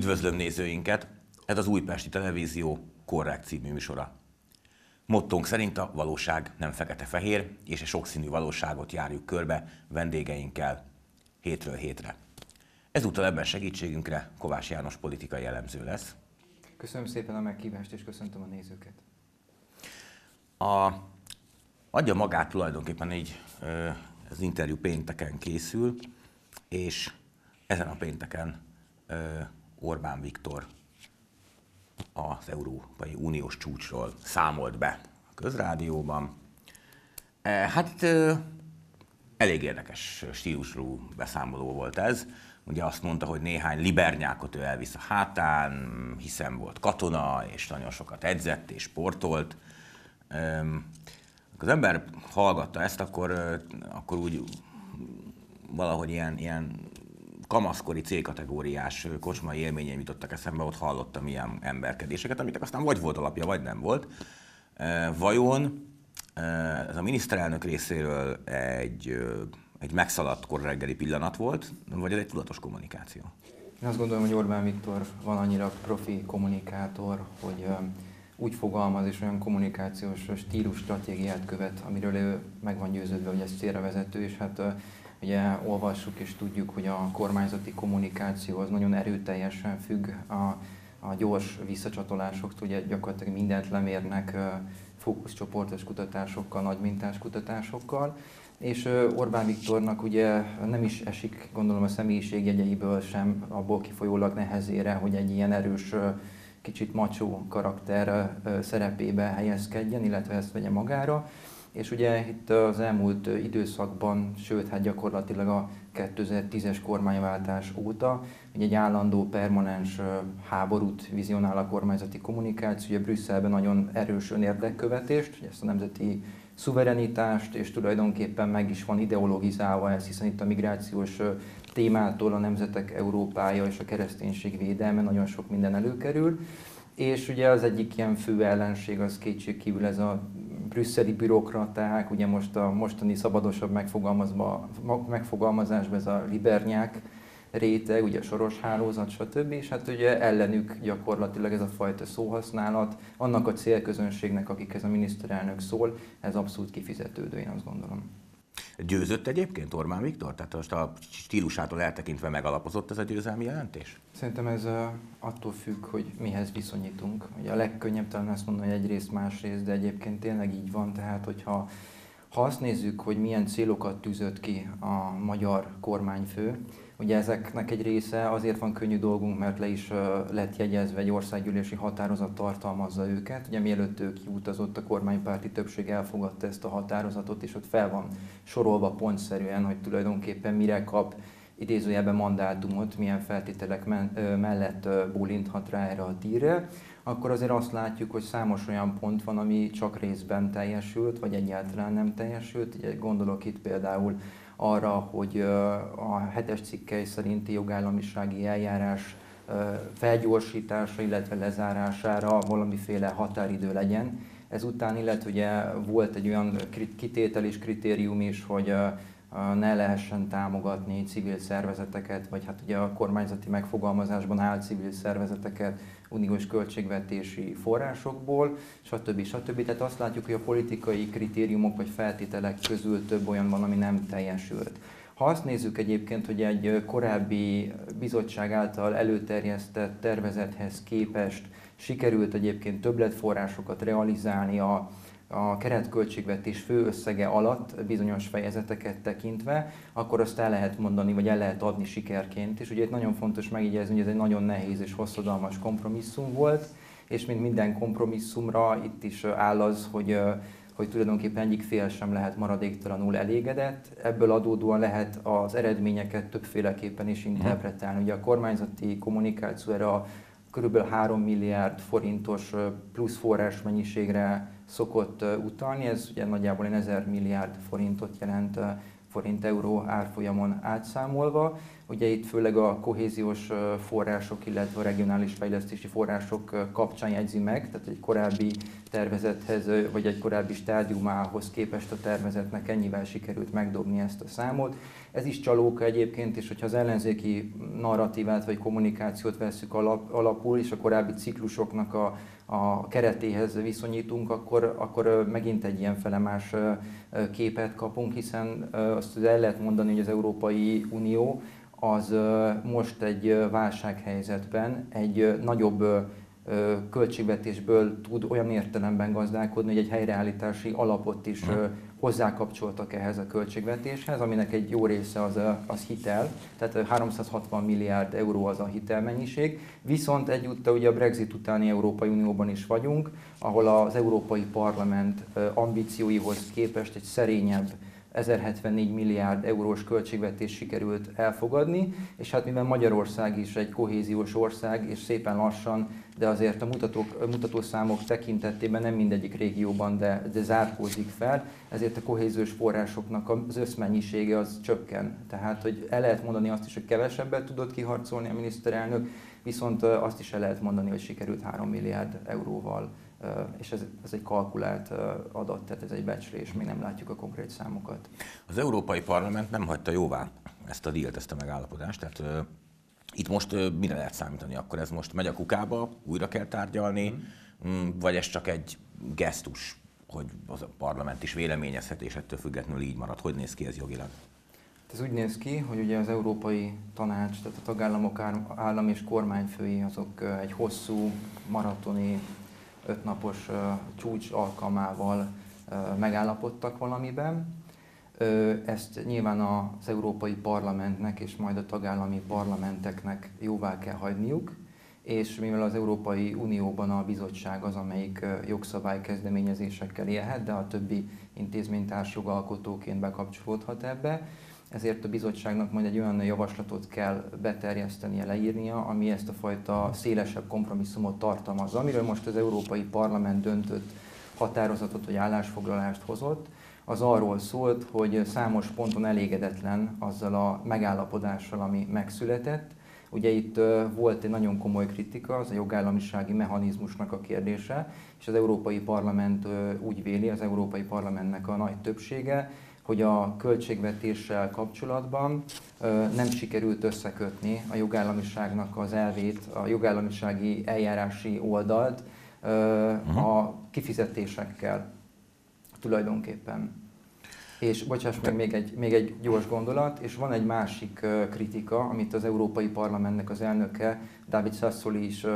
Üdvözlöm nézőinket! Ez az Újpesti Televízió korrekt című műsora. Mottónk szerint a valóság nem fekete-fehér, és a sokszínű valóságot járjuk körbe vendégeinkkel hétről hétre. Ezúttal ebben segítségünkre Kovács János politikai elemző lesz. Köszönöm szépen a meghívást, és köszöntöm a nézőket. A, adja magát tulajdonképpen így az interjú pénteken készül, és ezen a pénteken Orbán Viktor az Európai Uniós csúcsról számolt be a közrádióban. E, hát elég érdekes stílusú beszámoló volt ez. Ugye azt mondta, hogy néhány libernyákot ő elvisz a hátán, hiszen volt katona, és nagyon sokat edzett és sportolt. Az ember hallgatta ezt, akkor, akkor úgy valahogy ilyen, ilyen kamaszkori C-kategóriás kocsmai élményeim jutottak eszembe, ott hallottam ilyen emberkedéseket, amiknek aztán vagy volt alapja, vagy nem volt. Vajon ez a miniszterelnök részéről egy, egy megszaladt korreggeli pillanat volt, vagy ez egy tudatos kommunikáció? Én azt gondolom, hogy Orbán Viktor van annyira profi kommunikátor, hogy úgy fogalmaz és olyan kommunikációs stílus stratégiát követ, amiről ő meg van győződve, hogy ez célra vezető, és hát Ugye olvassuk és tudjuk, hogy a kormányzati kommunikáció az nagyon erőteljesen függ a, a gyors visszacsatolásoktól, ugye gyakorlatilag mindent lemérnek fókuszcsoportos kutatásokkal, nagy mintás kutatásokkal, és Orbán Viktornak ugye nem is esik, gondolom a személyiségjegyeiből sem abból kifolyólag nehezére, hogy egy ilyen erős, kicsit macsó karakter szerepébe helyezkedjen, illetve ezt vegye magára és ugye itt az elmúlt időszakban, sőt hát gyakorlatilag a 2010-es kormányváltás óta ugye egy állandó, permanens háborút vizionál a kormányzati kommunikáció, ugye Brüsszelben nagyon erős önérdekkövetést, hogy ezt a nemzeti szuverenitást, és tulajdonképpen meg is van ideologizálva ez, hiszen itt a migrációs témától a nemzetek Európája és a kereszténység védelme nagyon sok minden előkerül, és ugye az egyik ilyen fő ellenség az kétségkívül ez a brüsszeli bürokraták, ugye most a mostani szabadosabb megfogalmazásban ez a libernyák réteg, ugye a soros hálózat, stb. És hát ugye ellenük gyakorlatilag ez a fajta szóhasználat, annak a célközönségnek, akikhez a miniszterelnök szól, ez abszolút kifizetődő, én azt gondolom. Győzött egyébként Orbán Viktor? Tehát most a stílusától eltekintve megalapozott ez a győzelmi jelentés? Szerintem ez attól függ, hogy mihez viszonyítunk. Ugye a legkönnyebb talán azt mondani, hogy egyrészt, másrészt, de egyébként tényleg így van. Tehát, hogyha ha azt nézzük, hogy milyen célokat tűzött ki a magyar kormányfő, Ugye ezeknek egy része azért van könnyű dolgunk, mert le is lett jegyezve, egy országgyűlési határozat tartalmazza őket. Ugye mielőtt ő kiutazott, a kormánypárti többség elfogadta ezt a határozatot, és ott fel van sorolva pontszerűen, hogy tulajdonképpen mire kap idézőjelben mandátumot, milyen feltételek mellett bólinthat rá erre a díjra, akkor azért azt látjuk, hogy számos olyan pont van, ami csak részben teljesült, vagy egyáltalán nem teljesült. Ugye gondolok itt például arra, hogy a hetes cikkei szerinti jogállamisági eljárás felgyorsítása, illetve lezárására valamiféle határidő legyen. Ezután, illetve ugye volt egy olyan kitétel és kritérium is, hogy ne lehessen támogatni civil szervezeteket, vagy hát ugye a kormányzati megfogalmazásban áll civil szervezeteket uniós költségvetési forrásokból, stb. stb. Tehát azt látjuk, hogy a politikai kritériumok vagy feltételek közül több olyan van, ami nem teljesült. Ha azt nézzük egyébként, hogy egy korábbi bizottság által előterjesztett tervezethez képest sikerült egyébként többletforrásokat realizálni a a keretköltségvetés fő összege alatt bizonyos fejezeteket tekintve, akkor azt el lehet mondani, vagy el lehet adni sikerként. És ugye itt nagyon fontos megjegyezni, hogy ez egy nagyon nehéz és hosszadalmas kompromisszum volt, és mint minden kompromisszumra itt is áll az, hogy hogy tulajdonképpen egyik fél sem lehet maradéktalanul elégedett. Ebből adódóan lehet az eredményeket többféleképpen is interpretálni. Ugye a kormányzati kommunikáció erre a kb. 3 milliárd forintos plusz forrás mennyiségre szokott utalni, ez ugye nagyjából 1000 milliárd forintot jelent forint-euró árfolyamon átszámolva. Ugye itt főleg a kohéziós források, illetve a regionális fejlesztési források kapcsán jegyzi meg, tehát egy korábbi tervezethez, vagy egy korábbi stádiumához képest a tervezetnek ennyivel sikerült megdobni ezt a számot. Ez is csalóka egyébként, és hogyha az ellenzéki narratívát vagy kommunikációt veszük alap, alapul, és a korábbi ciklusoknak a, a keretéhez viszonyítunk, akkor, akkor megint egy ilyen felemás képet kapunk, hiszen azt el lehet mondani, hogy az Európai Unió az most egy válsághelyzetben egy nagyobb költségvetésből tud olyan értelemben gazdálkodni, hogy egy helyreállítási alapot is hozzákapcsoltak ehhez a költségvetéshez, aminek egy jó része az, az hitel, tehát 360 milliárd euró az a hitelmennyiség, viszont egyúttal ugye a Brexit utáni Európai Unióban is vagyunk, ahol az Európai Parlament ambícióihoz képest egy szerényebb 1074 milliárd eurós költségvetés sikerült elfogadni, és hát mivel Magyarország is egy kohéziós ország, és szépen lassan, de azért a mutatók, mutatószámok tekintetében nem mindegyik régióban, de, de zárkózik fel, ezért a kohéziós forrásoknak az összmennyisége az csökken. Tehát, hogy el lehet mondani azt is, hogy kevesebbet tudott kiharcolni a miniszterelnök, viszont azt is el lehet mondani, hogy sikerült 3 milliárd euróval és ez, ez egy kalkulált adat, tehát ez egy becslés, még nem látjuk a konkrét számokat. Az Európai Parlament nem hagyta jóvá ezt a dílt, ezt a megállapodást, tehát itt most mire lehet számítani? Akkor ez most megy a kukába, újra kell tárgyalni, mm. vagy ez csak egy gesztus, hogy az a parlament is véleményezhet, és ettől függetlenül így marad. Hogy néz ki ez jogilag? Ez úgy néz ki, hogy ugye az Európai Tanács, tehát a tagállamok állam és kormányfői azok egy hosszú maratoni ötnapos csúcs alkalmával megállapodtak valamiben. Ezt nyilván az Európai Parlamentnek és majd a tagállami parlamenteknek jóvá kell hagyniuk, és mivel az Európai Unióban a bizottság az, amelyik jogszabály kezdeményezésekkel élhet, de a többi intézménytárs jogalkotóként bekapcsolódhat ebbe, ezért a bizottságnak majd egy olyan javaslatot kell beterjesztenie, leírnia, ami ezt a fajta szélesebb kompromisszumot tartalmazza, amiről most az Európai Parlament döntött határozatot vagy állásfoglalást hozott, az arról szólt, hogy számos ponton elégedetlen azzal a megállapodással, ami megszületett. Ugye itt volt egy nagyon komoly kritika, az a jogállamisági mechanizmusnak a kérdése, és az Európai Parlament úgy véli, az Európai Parlamentnek a nagy többsége, hogy a költségvetéssel kapcsolatban nem sikerült összekötni a jogállamiságnak az elvét, a jogállamisági eljárási oldalt a kifizetésekkel tulajdonképpen. És bocsáss meg, még egy, még egy gyors gondolat, és van egy másik kritika, amit az Európai Parlamentnek az elnöke, David Sassoli is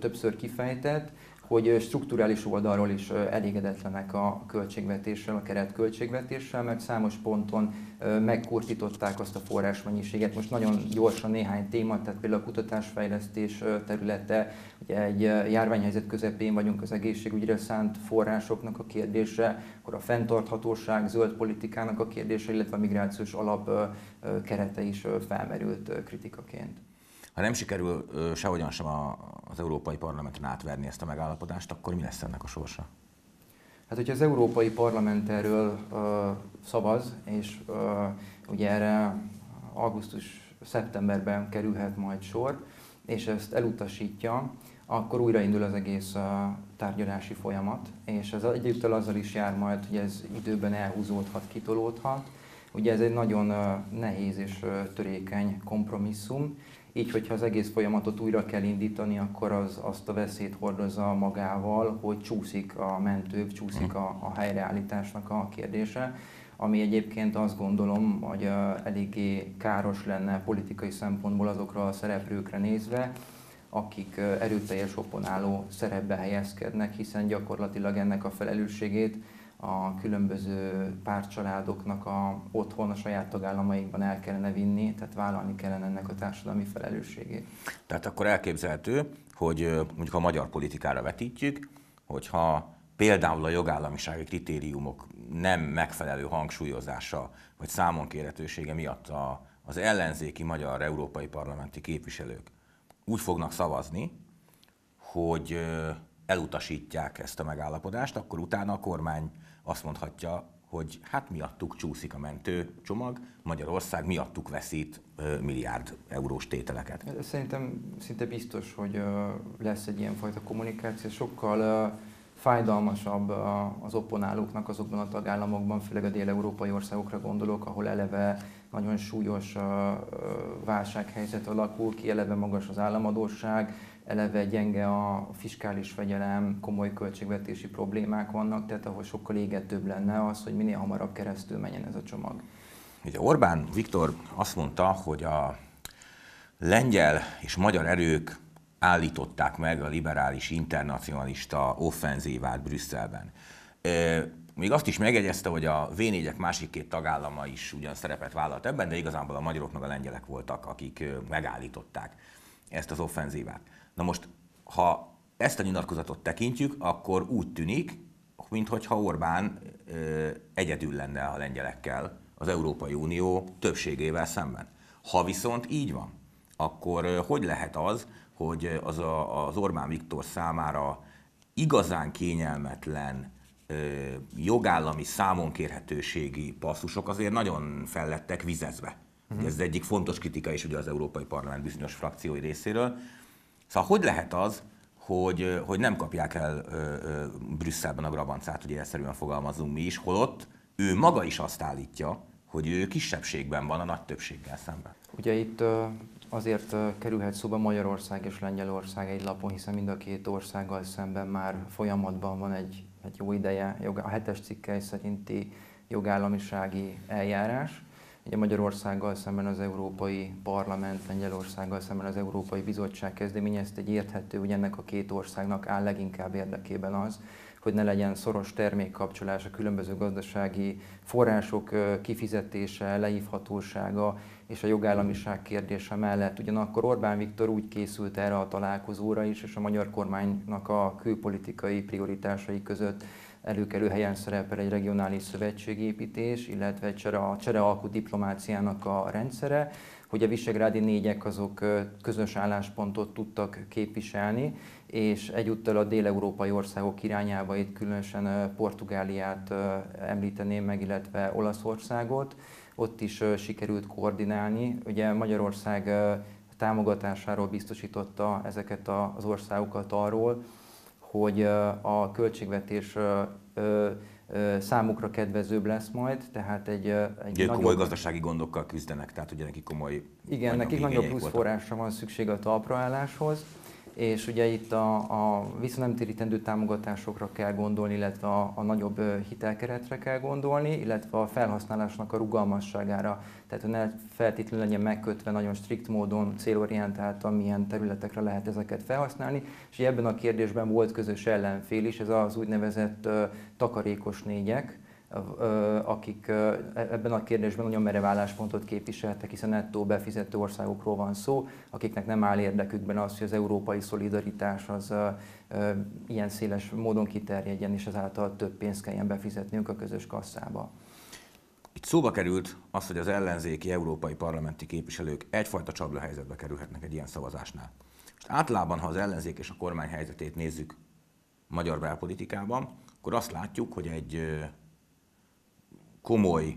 többször kifejtett, hogy strukturális oldalról is elégedetlenek a költségvetéssel, a keretköltségvetéssel, mert számos ponton megkurtították azt a forrásmennyiséget. Most nagyon gyorsan néhány téma, tehát például a kutatásfejlesztés területe, ugye egy járványhelyzet közepén vagyunk az egészségügyre szánt forrásoknak a kérdése, akkor a fenntarthatóság, zöld politikának a kérdése, illetve a migrációs alap kerete is felmerült kritikaként. Ha nem sikerül sehogyan sem az Európai Parlamenten átverni ezt a megállapodást, akkor mi lesz ennek a sorsa? Hát, hogyha az Európai Parlament erről uh, szavaz, és uh, ugye erre augusztus-szeptemberben kerülhet majd sor, és ezt elutasítja, akkor újraindul az egész uh, tárgyalási folyamat, és ez egyúttal azzal is jár majd, hogy ez időben elhúzódhat, kitolódhat. Ugye ez egy nagyon uh, nehéz és uh, törékeny kompromisszum, így, hogyha az egész folyamatot újra kell indítani, akkor az azt a veszélyt hordozza magával, hogy csúszik a mentő, csúszik a, a helyreállításnak a kérdése, ami egyébként azt gondolom, hogy eléggé káros lenne politikai szempontból azokra a szereplőkre nézve, akik erőteljes opponáló szerepbe helyezkednek, hiszen gyakorlatilag ennek a felelősségét a különböző pártcsaládoknak a otthon a saját tagállamaikban el kellene vinni, tehát vállalni kellene ennek a társadalmi felelősségét. Tehát akkor elképzelhető, hogy mondjuk a magyar politikára vetítjük, hogyha például a jogállamisági kritériumok nem megfelelő hangsúlyozása vagy számonkérhetősége miatt a, az ellenzéki magyar európai parlamenti képviselők úgy fognak szavazni, hogy elutasítják ezt a megállapodást, akkor utána a kormány azt mondhatja, hogy hát miattuk csúszik a mentő csomag, Magyarország miattuk veszít milliárd eurós tételeket. Szerintem szinte biztos, hogy lesz egy ilyenfajta kommunikáció, sokkal fájdalmasabb az opponálóknak azokban a tagállamokban, főleg a dél-európai országokra gondolok, ahol eleve nagyon súlyos válsághelyzet alakul ki, eleve magas az államadóság, eleve gyenge a fiskális fegyelem, komoly költségvetési problémák vannak, tehát ahol sokkal égetőbb lenne az, hogy minél hamarabb keresztül menjen ez a csomag. Ugye Orbán Viktor azt mondta, hogy a lengyel és magyar erők állították meg a liberális internacionalista offenzívát Brüsszelben. Még azt is megjegyezte, hogy a v másik két tagállama is ugyan szerepet vállalt ebben, de igazából a magyarok meg a lengyelek voltak, akik megállították ezt az offenzívát. Na most, ha ezt a nyilatkozatot tekintjük, akkor úgy tűnik, mintha Orbán ö, egyedül lenne a lengyelekkel az Európai Unió többségével szemben. Ha viszont így van, akkor ö, hogy lehet az, hogy az a, az Orbán Viktor számára igazán kényelmetlen ö, jogállami számonkérhetőségi passzusok azért nagyon fellettek vizezve. Uh-huh. Ez egyik fontos kritika is ugye az Európai Parlament bizonyos frakciói részéről, Szóval hogy lehet az, hogy, hogy nem kapják el ö, ö, Brüsszelben a grabancát, hogy egyszerűen fogalmazunk mi is, holott ő maga is azt állítja, hogy ő kisebbségben van a nagy többséggel szemben. Ugye itt azért kerülhet szóba Magyarország és Lengyelország egy lapon, hiszen mind a két országgal szemben már folyamatban van egy, egy jó ideje a hetes cikkely szerinti jogállamisági eljárás. Ugye Magyarországgal szemben az Európai Parlament, Lengyelországgal szemben az Európai Bizottság kezdeményezte egy érthető, hogy ennek a két országnak áll leginkább érdekében az, hogy ne legyen szoros termékkapcsolás a különböző gazdasági források kifizetése, leívhatósága és a jogállamiság kérdése mellett. Ugyanakkor Orbán Viktor úgy készült erre a találkozóra is, és a magyar kormánynak a külpolitikai prioritásai között előkelő helyen szerepel egy regionális szövetségépítés, illetve csere, a cserealkú diplomáciának a rendszere, hogy a visegrádi négyek azok közös álláspontot tudtak képviselni, és egyúttal a dél-európai országok irányába, itt különösen Portugáliát említeném meg, illetve Olaszországot, ott is sikerült koordinálni. Ugye Magyarország támogatásáról biztosította ezeket az országokat arról, hogy a költségvetés számukra kedvezőbb lesz majd, tehát egy, egy Ugye nagyobb... komoly gazdasági gondokkal küzdenek, tehát ugye nekik komoly... Igen, nekik nagyobb plusz forrásra van szükség a talpraálláshoz, és ugye itt a, a visszanemtérítendő támogatásokra kell gondolni, illetve a, a nagyobb hitelkeretre kell gondolni, illetve a felhasználásnak a rugalmasságára. Tehát ne feltétlenül legyen megkötve nagyon strikt módon, célorientáltan milyen területekre lehet ezeket felhasználni. És ebben a kérdésben volt közös ellenfél is, ez az úgynevezett uh, takarékos négyek, akik ebben a kérdésben nagyon merev álláspontot képviseltek, hiszen nettó befizető országokról van szó, akiknek nem áll érdekükben az, hogy az európai szolidaritás az ilyen széles módon kiterjedjen, és ezáltal több pénzt kelljen befizetniük a közös kasszába. Itt szóba került az, hogy az ellenzéki európai parlamenti képviselők egyfajta csapda helyzetbe kerülhetnek egy ilyen szavazásnál. Most általában, ha az ellenzék és a kormány helyzetét nézzük magyar belpolitikában, akkor azt látjuk, hogy egy komoly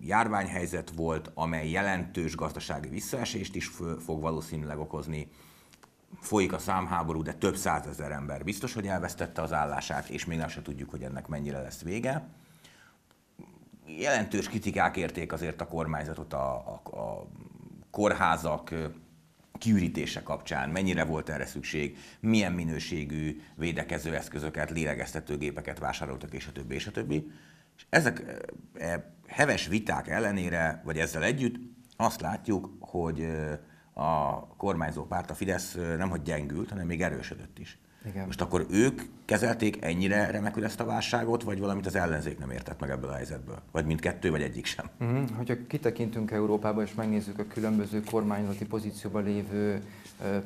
járványhelyzet volt, amely jelentős gazdasági visszaesést is fog valószínűleg okozni. Folyik a számháború, de több százezer ember biztos, hogy elvesztette az állását, és még nem se tudjuk, hogy ennek mennyire lesz vége. Jelentős kritikák érték azért a kormányzatot a, a, a kórházak kiürítése kapcsán, mennyire volt erre szükség, milyen minőségű védekező eszközöket, lélegeztetőgépeket vásároltak, és a többi, és a többi. És ezek e, heves viták ellenére, vagy ezzel együtt azt látjuk, hogy a kormányzó párt, a Fidesz nem hogy gyengült, hanem még erősödött is. Igen. Most akkor ők kezelték ennyire remekül ezt a válságot, vagy valamit az ellenzék nem értett meg ebből a helyzetből? Vagy mindkettő, vagy egyik sem? Uh-huh. Hogyha kitekintünk Európába és megnézzük a különböző kormányzati pozícióban lévő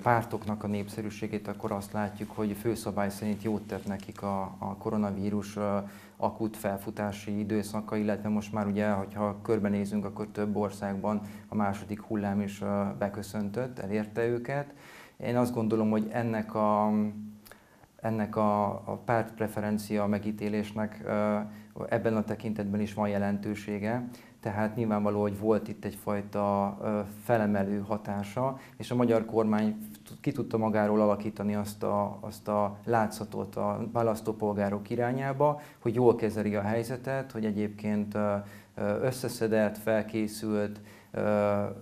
pártoknak a népszerűségét, akkor azt látjuk, hogy főszabály szerint jót tett nekik a, a koronavírus akut felfutási időszaka, illetve most már ugye, hogyha körbenézünk, akkor több országban a második hullám is beköszöntött, elérte őket. Én azt gondolom, hogy ennek a ennek a, a pártpreferencia megítélésnek ebben a tekintetben is van jelentősége, tehát nyilvánvaló, hogy volt itt egyfajta felemelő hatása, és a magyar kormány ki tudta magáról alakítani azt a, azt a látszatot a választópolgárok irányába, hogy jól kezeli a helyzetet, hogy egyébként összeszedett, felkészült,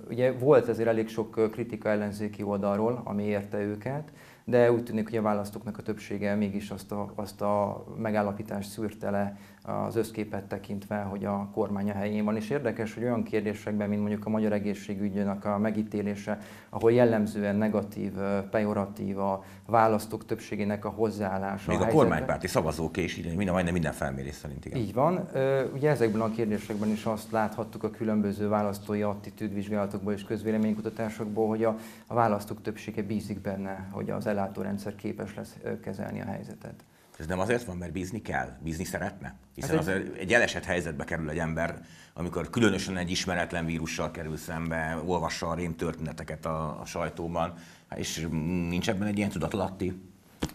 Ugye volt ezért elég sok kritika ellenzéki oldalról, ami érte őket, de úgy tűnik, hogy a választóknak a többsége mégis azt a, azt a megállapítást szűrte le az összképet tekintve, hogy a kormány a helyén van. És érdekes, hogy olyan kérdésekben, mint mondjuk a magyar egészségügynek a megítélése, ahol jellemzően negatív, pejoratív a választók többségének a hozzáállása. Még a, a kormánypárti szavazók és így minden, majdnem minden felmérés szerint igen. Így van. Ugye ezekben a kérdésekben is azt láthattuk a különböző választói attitűdvizsgálatokból és közvéleménykutatásokból, hogy a, a választók többsége bízik benne, hogy az ellátórendszer képes lesz kezelni a helyzetet. Ez nem azért van, mert bízni kell, bízni szeretne? Hiszen hát egy... egy elesett helyzetbe kerül egy ember, amikor különösen egy ismeretlen vírussal kerül szembe, olvassa a rém történeteket a, a sajtóban, és nincs ebben egy ilyen tudatalatti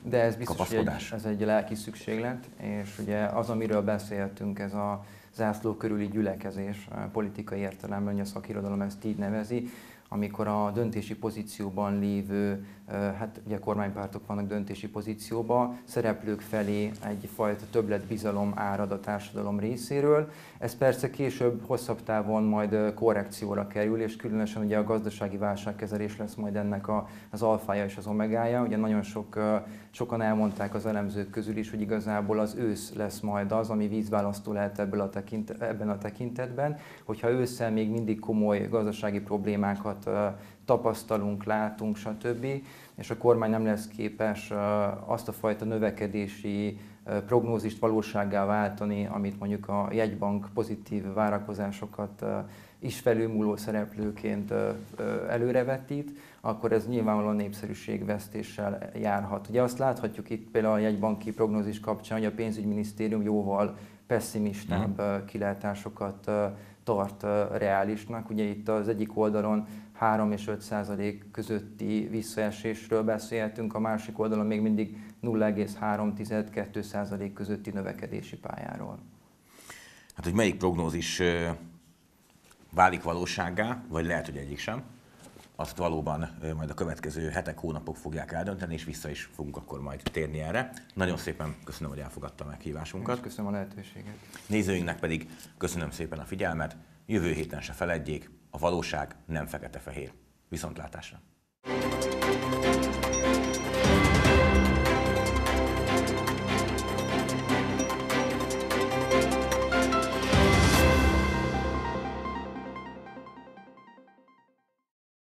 De ez biztos, hogy egy, ez egy lelki szükséglet, és ugye az, amiről beszéltünk, ez a zászló körüli gyülekezés, politikai értelemben, hogy a szakirodalom ezt így nevezi, amikor a döntési pozícióban lévő, hát ugye kormánypártok vannak döntési pozícióban, szereplők felé egyfajta többlet bizalom árad a társadalom részéről. Ez persze később, hosszabb távon majd korrekcióra kerül, és különösen ugye a gazdasági válságkezelés lesz majd ennek a, az alfája és az omegája. Ugye nagyon sok, sokan elmondták az elemzők közül is, hogy igazából az ősz lesz majd az, ami vízválasztó lehet ebből a tekint, ebben a tekintetben, hogyha ősszel még mindig komoly gazdasági problémákat tapasztalunk, látunk, stb. És a kormány nem lesz képes azt a fajta növekedési prognózist valósággá váltani, amit mondjuk a jegybank pozitív várakozásokat is felülmúló szereplőként előrevetít, akkor ez nyilvánvalóan népszerűségvesztéssel járhat. Ugye azt láthatjuk itt például a jegybanki prognózis kapcsán, hogy a pénzügyminisztérium jóval pessimistább mm. kilátásokat tart reálisnak. Ugye itt az egyik oldalon 3 és 5 százalék közötti visszaesésről beszélhetünk, a másik oldalon még mindig 0,3-2 százalék közötti növekedési pályáról. Hát, hogy melyik prognózis válik valóságá, vagy lehet, hogy egyik sem, azt valóban majd a következő hetek, hónapok fogják eldönteni, és vissza is fogunk akkor majd térni erre. Nagyon szépen köszönöm, hogy elfogadta a meghívásunkat. És köszönöm a lehetőséget. Nézőinknek pedig köszönöm szépen a figyelmet. Jövő héten se feledjék, a valóság nem fekete-fehér. Viszontlátásra!